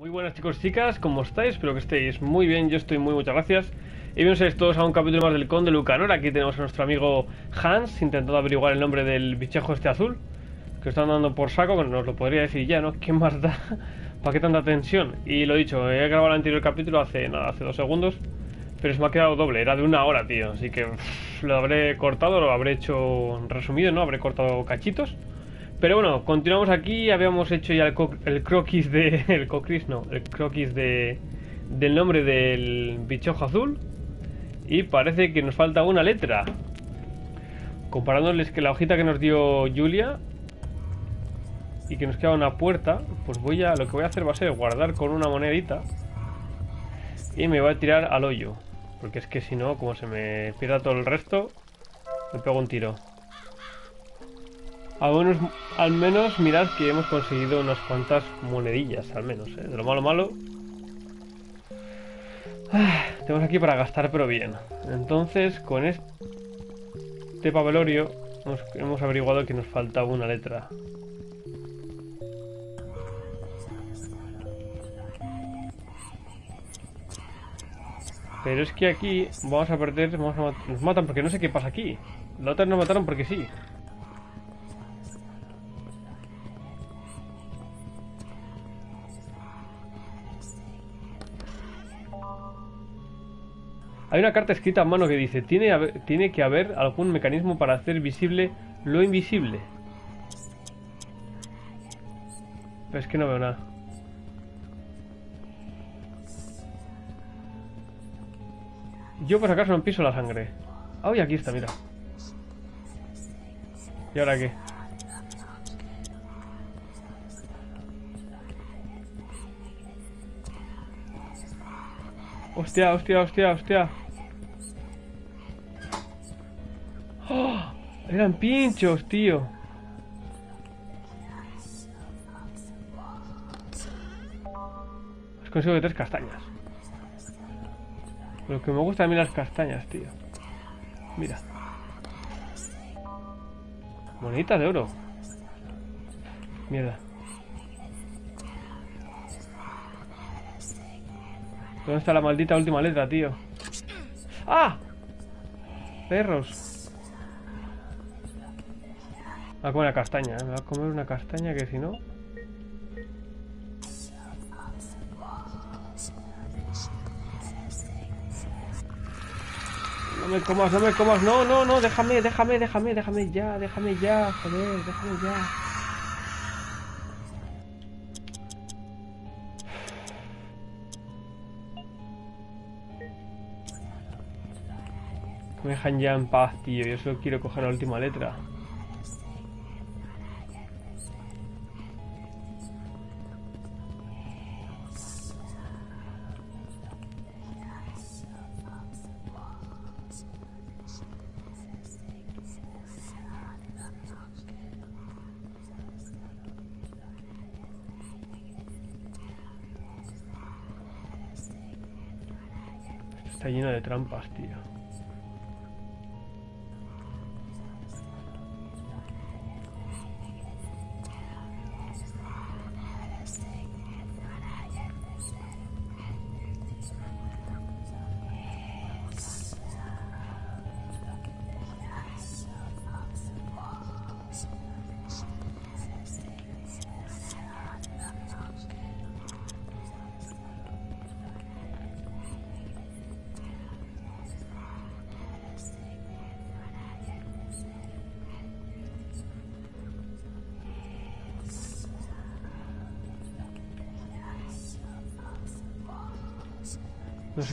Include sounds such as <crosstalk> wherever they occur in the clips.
Muy buenas chicos y chicas, ¿cómo estáis? Espero que estéis muy bien, yo estoy muy, muchas gracias. Y bienvenidos todos a un capítulo más del Conde Lucanor. Aquí tenemos a nuestro amigo Hans intentando averiguar el nombre del bichejo este azul. Que están dando por saco, que nos lo podría decir ya, ¿no? <laughs> ¿Qué más da? ¿Para qué tanta tensión? Y lo dicho, he grabado el anterior capítulo hace nada, hace dos segundos. Pero se me ha quedado doble, era de una hora, tío. Así que lo habré cortado, lo habré hecho resumido, ¿no? Habré cortado cachitos. Pero bueno, continuamos aquí. Habíamos hecho ya el, croquis de. <laughs> El croquis no, el croquis de. Del nombre del bichojo azul. Y parece que nos falta una letra. Comparándoles que la hojita que nos dio Julia. Y que nos queda una puerta. Pues voy a. Lo que voy a hacer va a ser guardar con una monedita. Y me voy a tirar al hoyo. Porque es que si no, como se me pierda todo el resto, me pego un tiro. Al menos, mirad que hemos conseguido unas cuantas monedillas, al menos, ¿eh? De lo malo malo. Ah, tenemos aquí para gastar, pero bien. Entonces, con este papelorio hemos, averiguado que nos falta una letra. Pero es que aquí vamos a perder, nos matan porque no sé qué pasa aquí. La otra nos mataron porque sí. Hay una carta escrita a mano que dice, tiene, tiene que haber algún mecanismo para hacer visible lo invisible. Pero es que no veo nada. Yo por acaso no piso la sangre. Ay, aquí está, mira. ¿Y ahora qué? Hostia, hostia, hostia, hostia. ¡Oh! Eran pinchos, tío. Has conseguido tres castañas. Lo que me gusta a mí las castañas, tío. Mira. Monedita de oro. Mierda. ¿Dónde está la maldita última letra, tío? ¡Ah! Perros. Me va a comer una castaña, ¿eh? Me va a comer una castaña que si no... No me comas, no me comas, no, no, no, déjame, déjame, déjame, déjame ya, déjame ya, joder, déjame ya. Dejan ya en paz, tío. Yo solo quiero coger la última letra. está lleno de trampas, tío.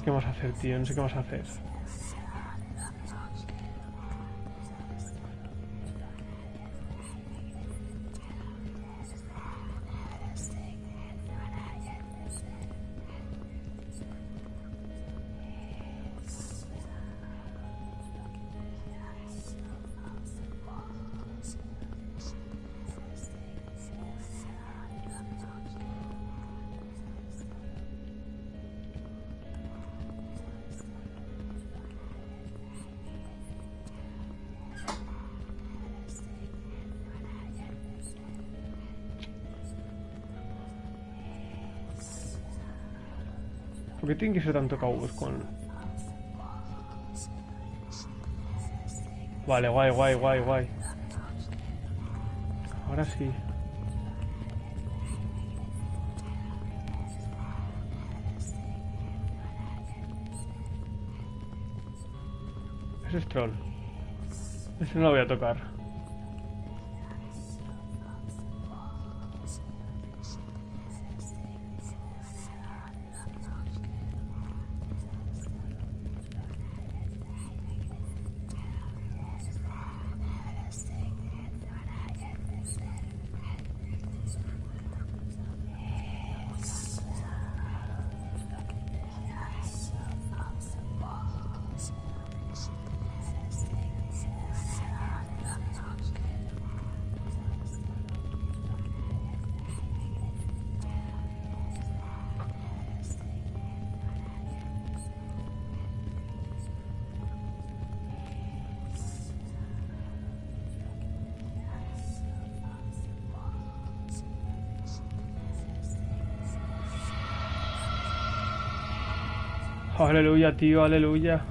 Qué vamos a hacer, tío. No sé qué vamos a hacer. ¿Por qué tienen que ser tanto cabos con...? Vale, guay, guay, guay, guay. Ahora sí. Ese es troll. Ese no lo voy a tocar. Aleluya, tío, aleluya.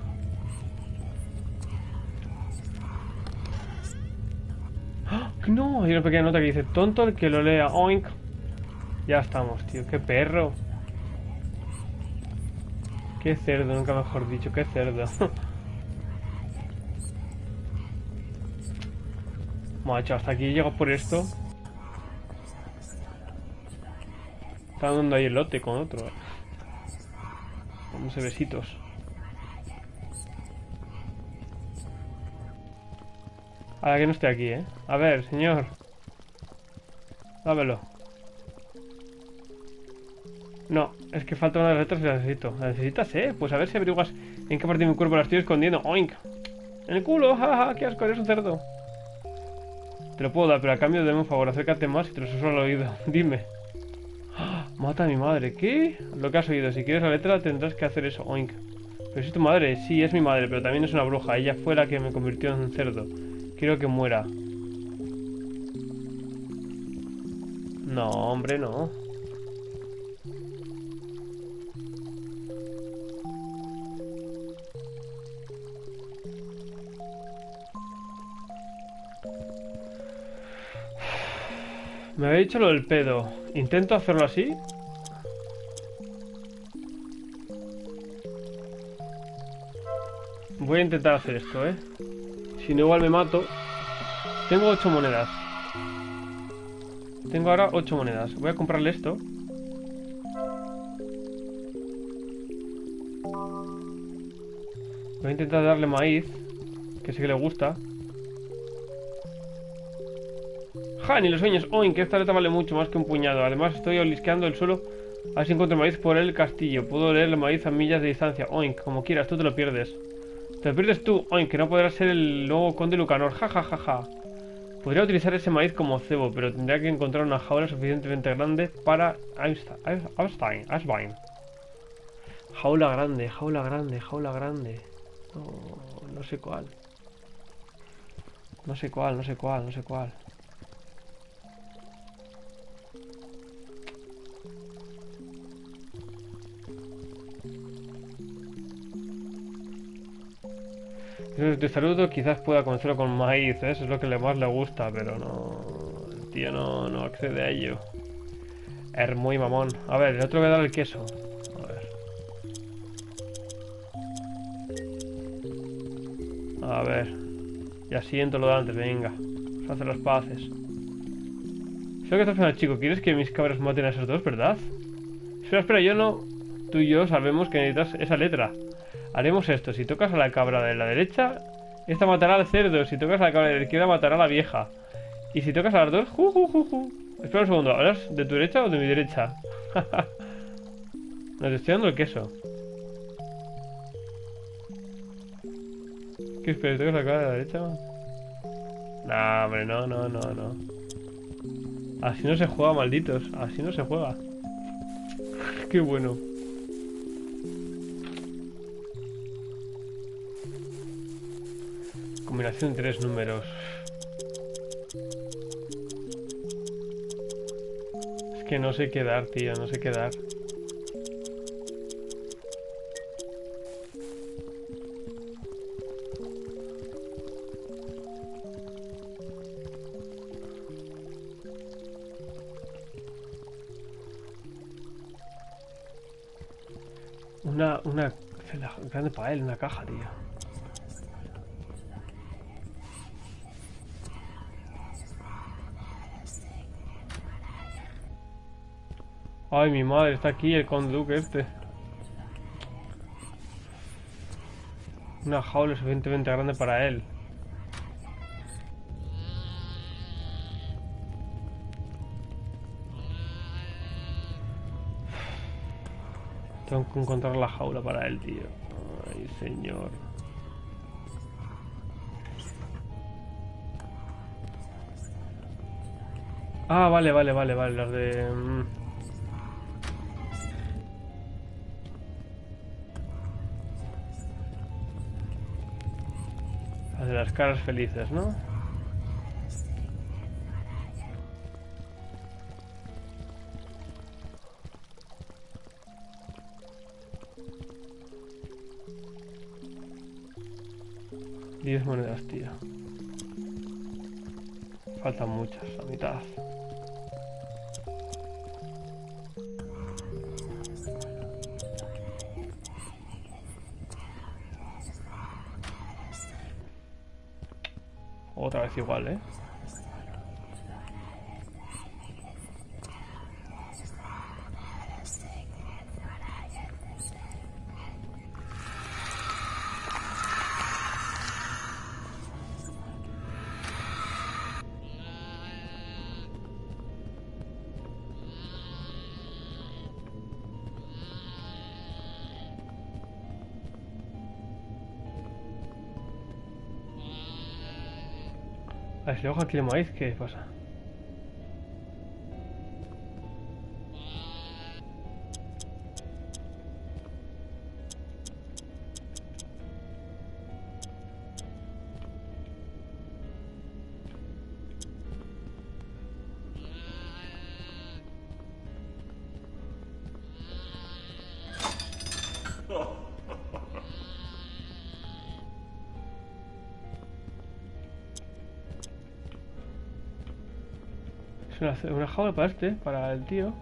¡Ah! No, hay una pequeña nota que dice, tonto el que lo lea, oink. Ya estamos, tío, qué perro. Qué cerdo, nunca mejor dicho, qué cerdo. <laughs> Macho, hasta aquí llego por esto. Está dando ahí el lote con otro. A besitos. Ahora que no esté aquí, ¿eh? A ver, señor. Dámelo. No, es que falta una de las letras y la necesito. ¿La necesitas, eh? Pues a ver si averiguas en qué parte de mi cuerpo la estoy escondiendo. ¡Oink! ¡En el culo! ¡Ja, ja! qué asco! Eres un cerdo. Te lo puedo dar, pero a cambio de un favor. Acércate más y te lo susurro al oído. <laughs> Dime. Mata a mi madre. ¿Qué? Lo que has oído. Si quieres la letra tendrás que hacer eso. Oink. Pero es tu madre. Sí, es mi madre, pero también es una bruja. Ella fue la que me convirtió en cerdo. Quiero que muera. No, hombre, no. Me había dicho lo del pedo. Intento hacerlo así. Voy a intentar hacer esto, ¿eh? Si no, igual me mato. Tengo 8 monedas. Tengo ahora 8 monedas. Voy a comprarle esto. Voy a intentar darle maíz. Que sé que le gusta. ¡Ja! Ni los sueños. Oink, que esta letra vale mucho más que un puñado. Además, estoy olisqueando el suelo a ver si encuentro maíz por el castillo. Puedo leer el maíz a millas de distancia. Oink, como quieras, tú te lo pierdes. Te lo pierdes tú. Oink, que no podrás ser el nuevo conde Lucanor. Ja, ja, ja, ja. Podría utilizar ese maíz como cebo, pero tendría que encontrar una jaula suficientemente grande para Einstein. Jaula grande, jaula grande, jaula grande. No sé cuál. No sé cuál, no sé cuál, no sé cuál. De saludo quizás pueda conocerlo con maíz, ¿eh? eso es lo que le más le gusta, pero no... El tío no, no accede a ello. Es muy mamón. A ver, el otro a dar el queso. A ver. A ver. Ya siento lo de antes, venga. Vamos a hacer las paces. Sé que estás pensando, chico. ¿Quieres que mis cabras maten a esos dos, verdad? Espera, espera, yo no... Tú y yo sabemos que necesitas esa letra. Haremos esto. Si tocas a la cabra de la derecha, esta matará al cerdo. Si tocas a la cabra de la izquierda, matará a la vieja. Y si tocas a las dos, ju, ju, ju, Espera un segundo. ¿Hablas de tu derecha o de mi derecha? <laughs> no, te estoy dando el queso. ¿Qué esperas? ¿Tocas la cabra de la derecha? No, hombre, no, no, no, no. Así no se juega, malditos. Así no se juega. <laughs> Qué bueno. combinación de tres números. Es que no sé qué dar, tío, no sé qué dar. Una, una, grande para él, una caja, tío. Mi madre, está aquí el conduque este. Una jaula suficientemente grande para él. Tengo que encontrar la jaula para él, tío. Ay, señor. Ah, vale, vale, vale, vale. Las de... Las caras felices, ¿no? Diez monedas, tío. Faltan muchas, la mitad. Igual, ¿eh? Le bajo aquí el maíz, ¿qué pasa? Es una, una jaula para este, para el tío.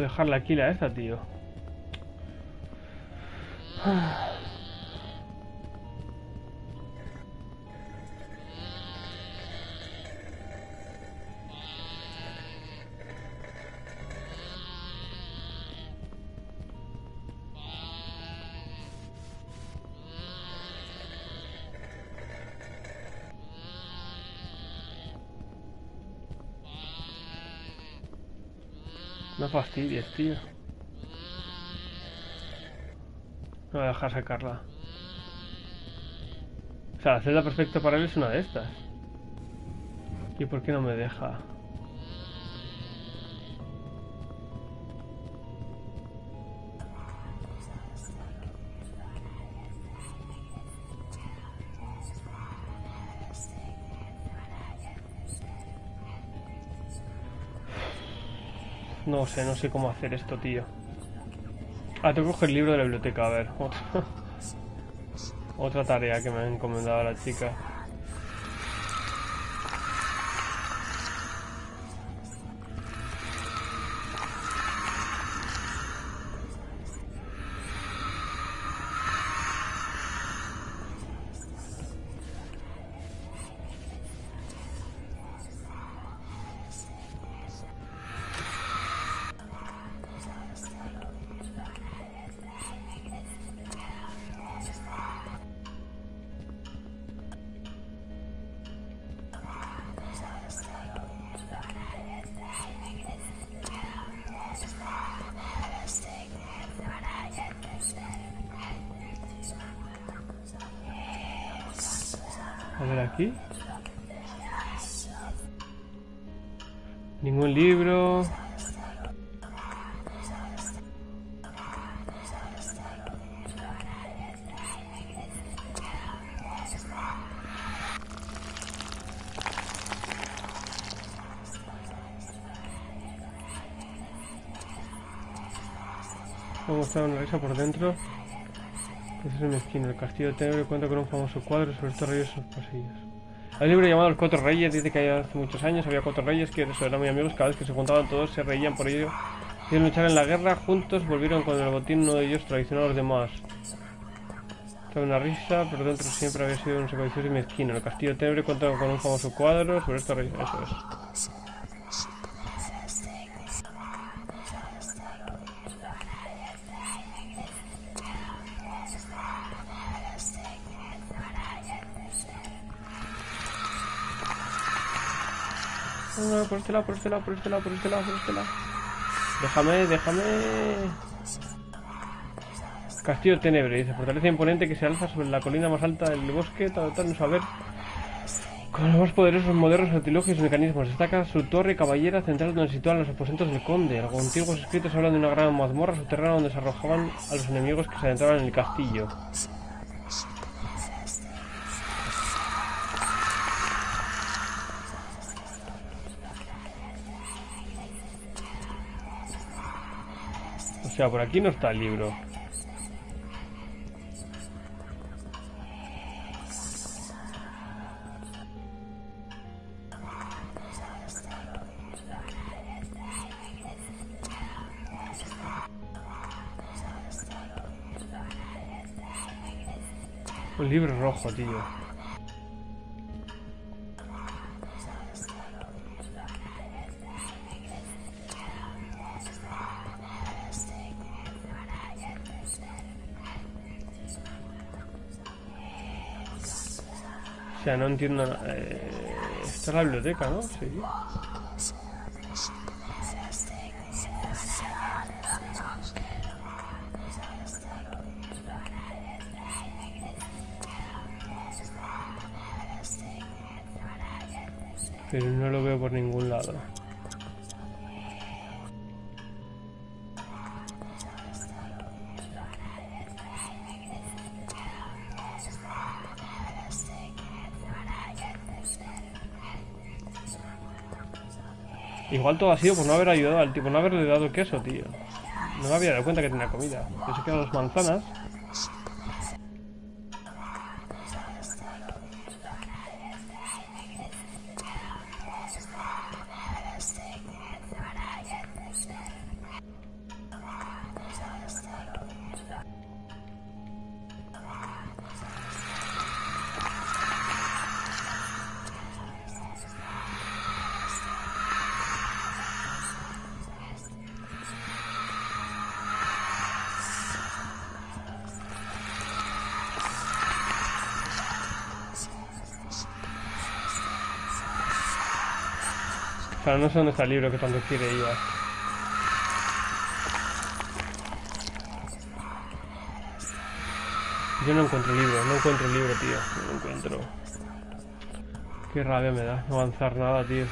Dejarla aquí la esta, tío. Fastidies, tío. No voy a dejar sacarla. O sea, la celda perfecta para él es una de estas. ¿Y por qué no me deja? No sé, no sé cómo hacer esto, tío. Ah, tengo que coger el libro de la biblioteca, a ver. Otra, <laughs> otra tarea que me ha encomendado la chica. A mostrar una risa por dentro. Ese es el mezquino. El castillo de Tenebre cuenta con un famoso cuadro sobre estos reyes en sus pasillos. Hay un libro llamado Los Cuatro Reyes dice que hace muchos años había cuatro reyes que eran muy amigos. Cada vez que se juntaban todos se reían por ello. Y luchar en la guerra juntos volvieron con el botín. Uno de ellos traicionó a los demás. Fue una risa, pero dentro siempre había sido un codicioso y mezquino. El castillo de Tenebre cuenta con un famoso cuadro sobre estos reyes. Eso es. Este por este lado, por este lado, por este lado, por este lado. Déjame, déjame. Castillo Tenebre, dice, fortaleza imponente que se alza sobre la colina más alta del bosque, tal, no saber. Con los más poderosos modernos artilugios y mecanismos, destaca su torre caballera central donde sitúan los aposentos del conde. Algunos antiguos escritos hablan de una gran mazmorra subterránea donde se arrojaban a los enemigos que se adentraban en el castillo. O sea, por aquí no está el libro. Un libro rojo, tío. O sea, no entiendo nada. Eh, la biblioteca, ¿no? Sí. Pero no lo veo por ningún lado. Igual todo ha sido por no haber ayudado al tipo, no haberle dado queso, tío. No me había dado cuenta que tenía comida. Yo sé que las manzanas. No sé dónde está el libro que tanto quiere ella. Yo no encuentro el libro, no encuentro el libro, tío. No lo encuentro. Qué rabia me da no avanzar nada, tío.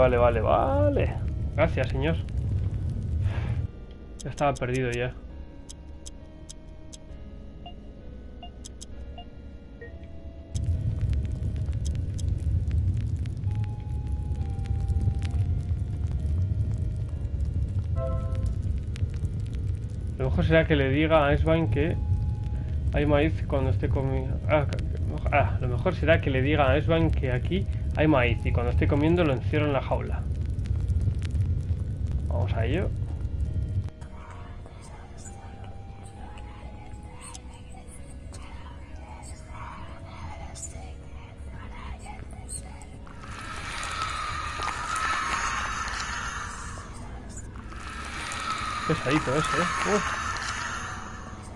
Vale, vale, vale. Gracias, señor. Ya estaba perdido ya. Lo mejor será que le diga a Esvain que hay maíz cuando esté comiendo. Ah, ah, lo mejor será que le diga a Esvain que aquí hay maíz y cuando estoy comiendo lo encierro en la jaula. Vamos a ello. Pesadito ese, ¿eh?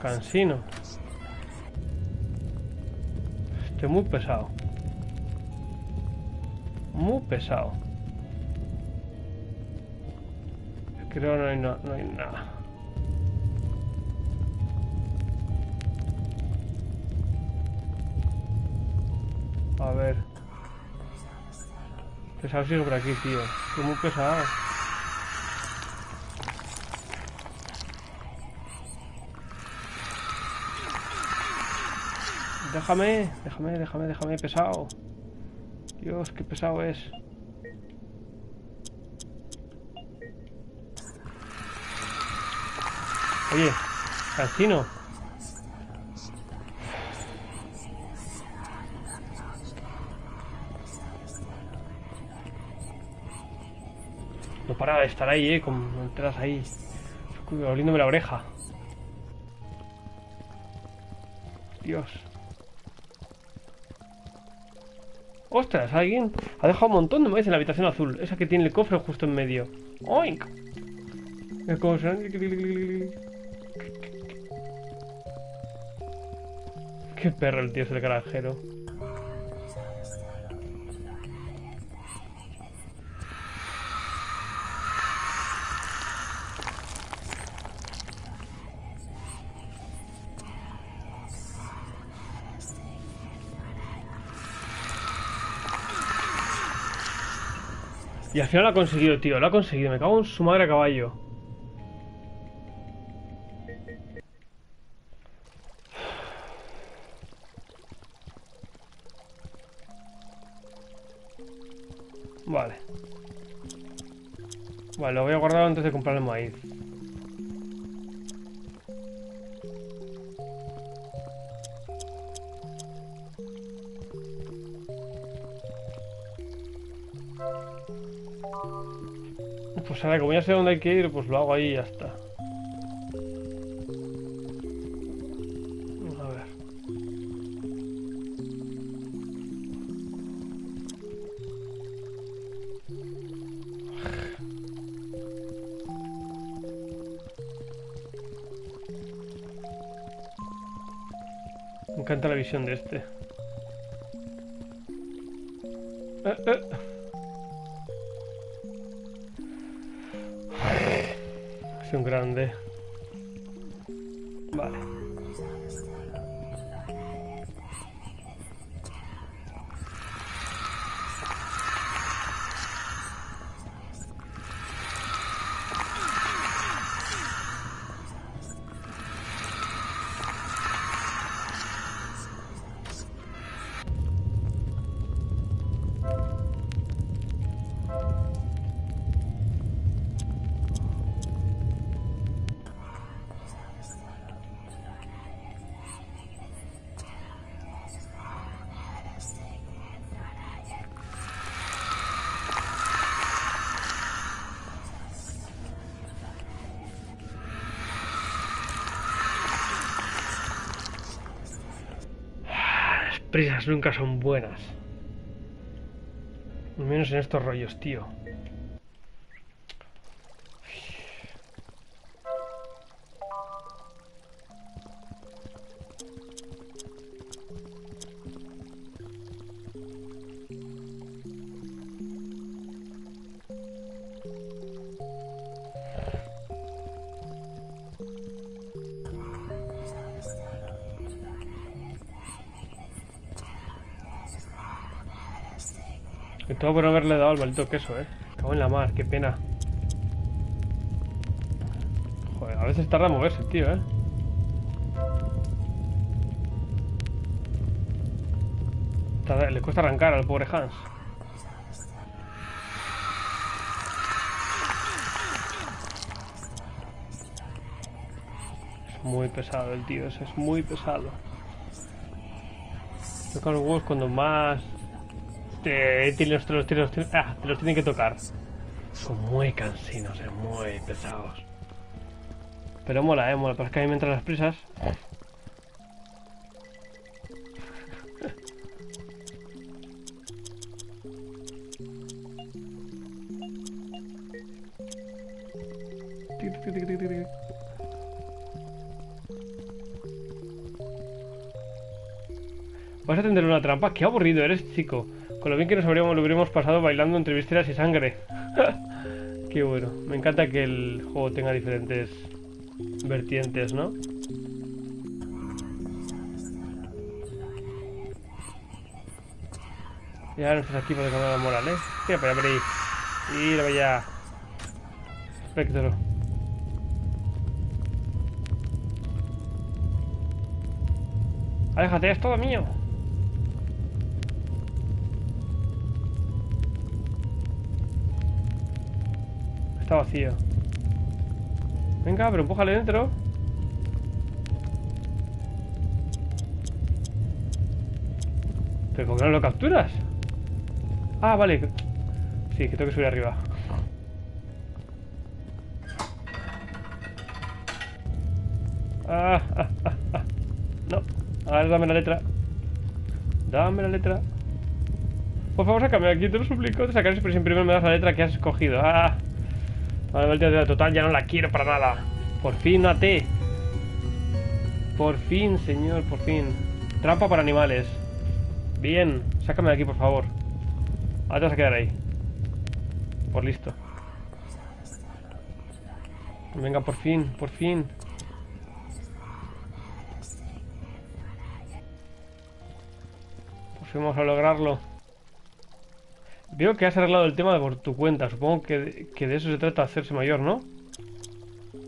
Cansino. Estoy muy pesado. Muy pesado. Creo no hay, no, hay nada. A ver. Pesado sigue por aquí, tío. Estoy muy pesado. Déjame, déjame, déjame, déjame, pesado. Dios, qué pesado es. Oye, cansino. No para de estar ahí, eh, con enteras ahí. Oliéndome la oreja. Dios. ¡Ostras! Alguien ha dejado un montón de maíz en la habitación azul. Esa que tiene el cofre justo en medio. ¡Oink! Es como suena... Qué perro el tío es el granjero. Y al final lo ha conseguido, tío. Lo ha conseguido. Me cago en su madre a caballo. Vale. Vale, lo voy a guardar antes de comprar el maíz. Pues ahora, como ya sé dónde hay que ir, pues lo hago ahí y ya está. A ver. Me encanta la visión de este. Eh, eh. Grande. Prisas nunca son buenas. Al menos en estos rollos, tío. Y todo por no haberle dado al maldito queso, eh. Cago en la mar, qué pena. Joder, a veces tarda en moverse, tío, eh. Le cuesta arrancar al pobre Hans. Es muy pesado el tío, ese es muy pesado. Toca los huevos cuando más te, te los, te los- te los- te- ah, los tienen que tocar. Son muy cansinos, eh, muy pesados. Pero mola, eh, mola. Pero es que a mí me entran las prisas. ¿Vas a tender una trampa? Qué aburrido eres, chico. Con lo bien que nos habríamos, lo habríamos pasado bailando entre vísceras y sangre. <laughs> Qué bueno. Me encanta que el juego tenga diferentes vertientes, ¿no? Ya no estás aquí para dejar la moral, ¿eh? Tira para. Tira para allá. Espectro. Aléjate, es todo mío. Vacío. Venga, pero empújale dentro. ¿Pero por qué no lo capturas? Ah, vale. Sí, que tengo que subir arriba. Ah, ah, ah, ah. No. A ver, dame la letra. Dame la letra. Por favor, sácame aquí, te lo suplico. Te sacaré pero si primero me das la letra que has escogido. Vale, vale, total, ya no la quiero para nada. Por fin, una T. Por fin, señor, por fin. Trampa para animales. Bien, sácame de aquí, por favor. Ahora te vas a quedar ahí. Por listo. Venga, por fin, por fin. Pues vamos a lograrlo. Veo que has arreglado el tema por tu cuenta. Supongo que, de eso se trata, hacerse mayor, ¿no?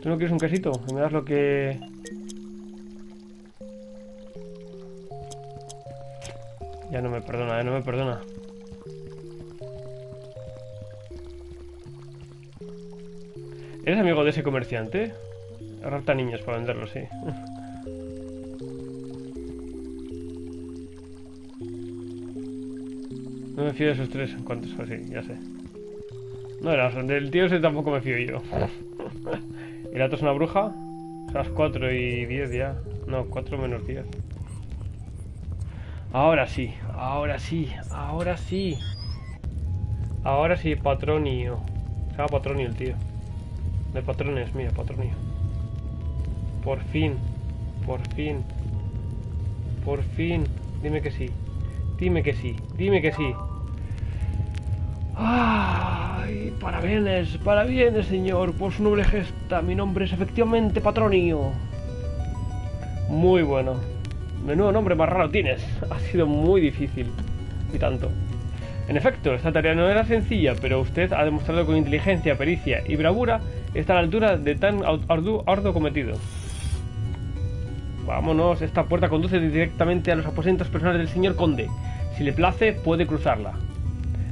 ¿Tú no quieres un quesito? me das lo que... Ya no me perdona, ya no me perdona. ¿Eres amigo de ese comerciante? Rapta niños para venderlo, sí. No me fío de esos tres en cuanto es así, ya sé. No, era, del tío ese tampoco me fío yo. ¿Y la otra es una bruja? Las 4 y 10 ya. No, 4 menos 10. Ahora sí, ahora sí, ahora sí. Ahora sí, patronio. Se llama patronio el tío. De patrones, mira, patronio. Por fin, por fin, por fin. Dime que sí. Dime que sí, dime que sí. ¡Ay! Parabienes, parabienes, señor, por su noble gesta. Mi nombre es efectivamente Patronio. Muy bueno. Menudo nombre más raro tienes. <laughs> Ha sido muy difícil. Y tanto. En efecto, esta tarea no era sencilla, pero usted ha demostrado con inteligencia, pericia y bravura estar a la altura de tan arduo, arduo cometido. Vámonos, esta puerta conduce directamente a los aposentos personales del señor conde. Si le place, puede cruzarla.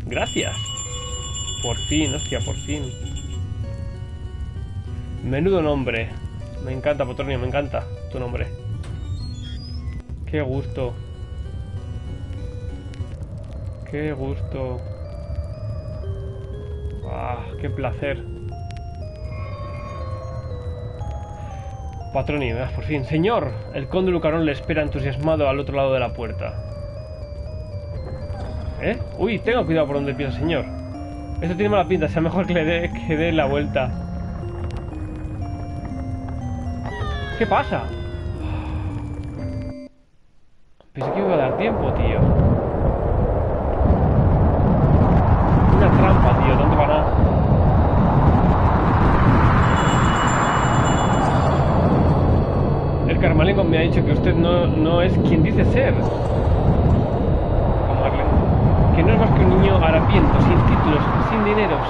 Gracias. Por fin, hostia, por fin. Menudo nombre. Me encanta, Potronio, me encanta tu nombre. Qué gusto. Qué gusto. Ah, qué placer. Patronio, por fin. Señor, el conde Lucarón le espera entusiasmado al otro lado de la puerta. ¿Eh? Uy, tenga cuidado por donde piensa, señor. Esto tiene mala pinta, sea mejor que le dé, que dé la vuelta. ¿Qué pasa? Pensé que iba a dar tiempo, tío.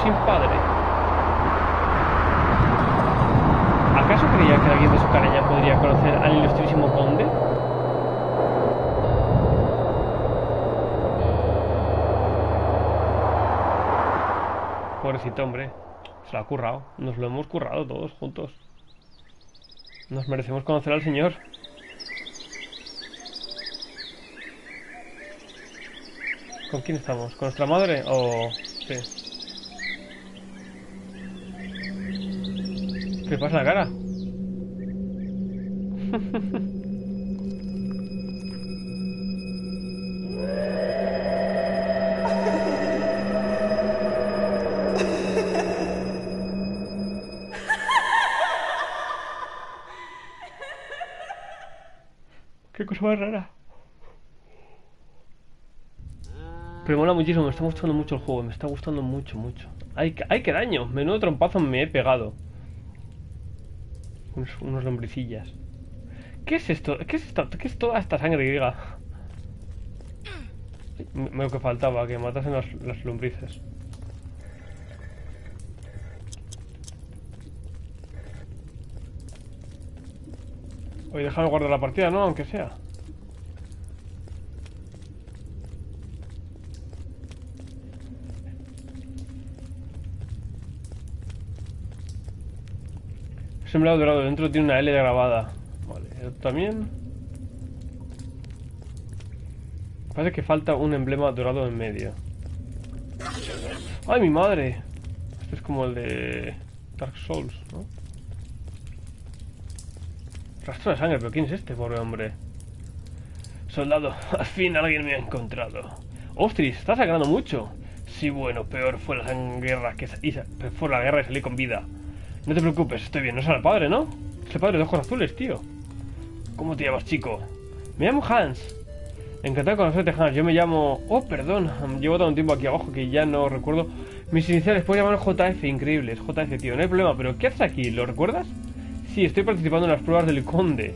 Sin padre. ¿Acaso creía que alguien de su caraña podría conocer al ilustrísimo conde? Pobrecito hombre, se lo ha currado, nos lo hemos currado todos juntos. Nos merecemos conocer al señor. ¿Con quién estamos? ¿Con nuestra madre o...? Sí. ¿Qué pasa la cara? Qué cosa más rara. Pero mola muchísimo, me está gustando mucho el juego, me está gustando mucho, mucho. ¡Ay, ay qué daño! Menudo trompazo me he pegado. Unos, unos lombricillas. ¿Qué es esto? ¿Qué es esto? ¿Qué es toda esta sangre griega? Lo que faltaba, que matasen las, las lombrices. Oye, déjame guardar la partida, ¿no? Aunque sea. Sembrado dorado, dentro tiene una L grabada. Vale, también. Parece que falta un emblema dorado en medio. ¡Ay, mi madre! Este es como el de Dark Souls, ¿no? Rastro de sangre, pero ¿quién es este pobre hombre? Soldado, <laughs> al fin alguien me ha encontrado. ¡Ostris! ¡Estás sangrando mucho! Sí, bueno, peor fue la guerra que fue la guerra y salí con vida. No te preocupes, estoy bien. No es el padre, ¿no? Es el padre de ojos azules, tío. ¿Cómo te llamas, chico? Me llamo Hans. Encantado de conocerte, Hans. Yo me llamo... Oh, perdón. <laughs> Llevo un tiempo aquí abajo que ya no recuerdo. Mis iniciales puedo llamar JF. Increíble. JF, tío. No hay problema. Pero, ¿qué haces aquí? ¿Lo recuerdas? Sí, estoy participando en las pruebas del conde.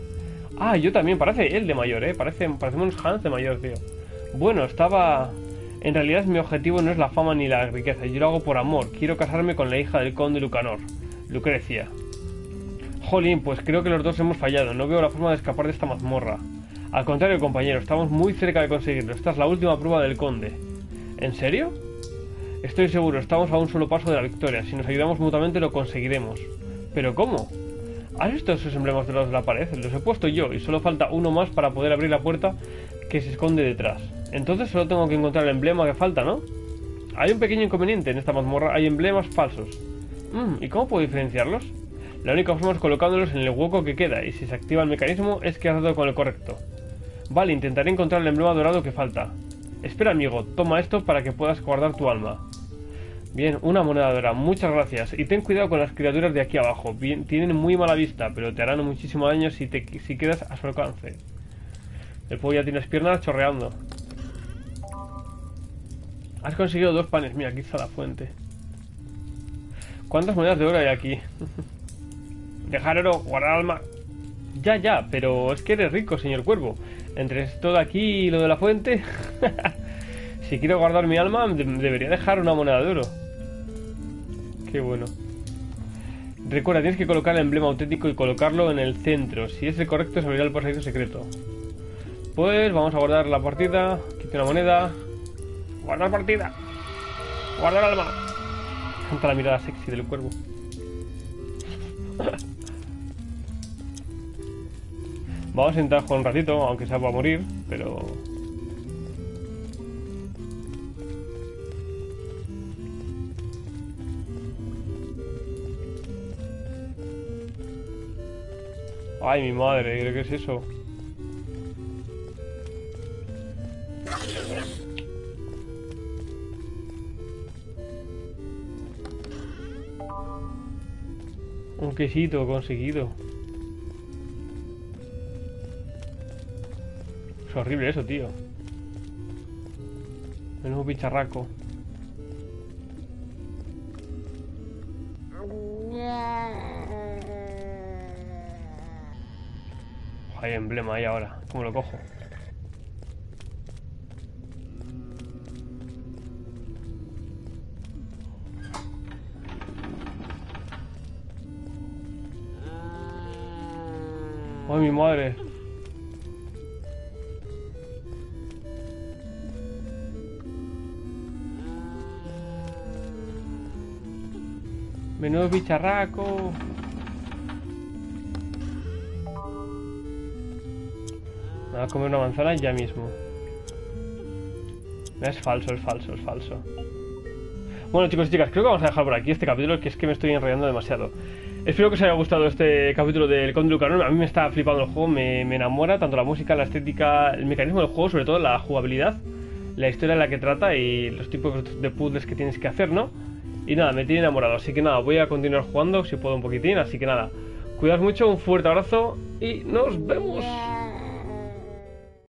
Ah, yo también. Parece él de mayor, ¿eh? Parece, parecemos Hans de mayor, tío. Bueno, estaba... En realidad mi objetivo no es la fama ni la riqueza. Yo lo hago por amor. Quiero casarme con la hija del conde Lucanor. Lucrecia. Jolín, pues creo que los dos hemos fallado. No veo la forma de escapar de esta mazmorra. Al contrario, compañero, estamos muy cerca de conseguirlo. Esta es la última prueba del conde. ¿En serio? Estoy seguro, estamos a un solo paso de la victoria. Si nos ayudamos mutuamente lo conseguiremos. ¿Pero cómo? ¿Has visto esos emblemas de los de la pared? Los he puesto yo y solo falta uno más para poder abrir la puerta que se esconde detrás. Entonces solo tengo que encontrar el emblema que falta, ¿no? Hay un pequeño inconveniente en esta mazmorra, hay emblemas falsos. Mm, ¿Y cómo puedo diferenciarlos? La única forma es colocándolos en el hueco que queda, y si se activa el mecanismo es que has dado con el correcto. Vale, intentaré encontrar el emblema dorado que falta. Espera, amigo, toma esto para que puedas guardar tu alma. Bien, una moneda dorada, muchas gracias. Y ten cuidado con las criaturas de aquí abajo. Tienen muy mala vista, pero te harán muchísimo daño si, te, si quedas a su alcance. El pollo ya tienes piernas chorreando. Has conseguido dos panes. Mira, aquí está la fuente. ¿Cuántas monedas de oro hay aquí? Dejar oro, guardar alma. Ya, ya, pero es que eres rico, señor cuervo. Entre esto de aquí y lo de la fuente. <laughs> si quiero guardar mi alma, debería dejar una moneda de oro. Qué bueno. Recuerda, tienes que colocar el emblema auténtico y colocarlo en el centro. Si es el correcto, se abrirá el pasadizo secreto. Pues vamos a guardar la partida. Quito una moneda. Guardar partida. Guardar alma. Canta la mirada sexy del cuervo. Vamos a intentar jugar un ratito, aunque sea para morir, pero... Ay, mi madre, creo que es eso. Un quesito conseguido. Es horrible eso, tío. Menudo bicharraco. Hay emblema ahí ahora. ¿Cómo lo cojo? ¡Ay, mi madre! Menudo bicharraco. Me voy a comer una manzana ya mismo. Es falso, es falso, es falso. Bueno chicos y chicas, creo que vamos a dejar por aquí este capítulo que es que me estoy enrollando demasiado. Espero que os haya gustado este capítulo del Conde. A mí me está flipando el juego, me, enamora tanto la música, la estética, el mecanismo del juego, sobre todo la jugabilidad, la historia en la que trata y los tipos de puzzles que tienes que hacer, ¿no? Y nada, me tiene enamorado. Así que nada, voy a continuar jugando si puedo un poquitín. Así que nada, cuidaos mucho, un fuerte abrazo y nos vemos.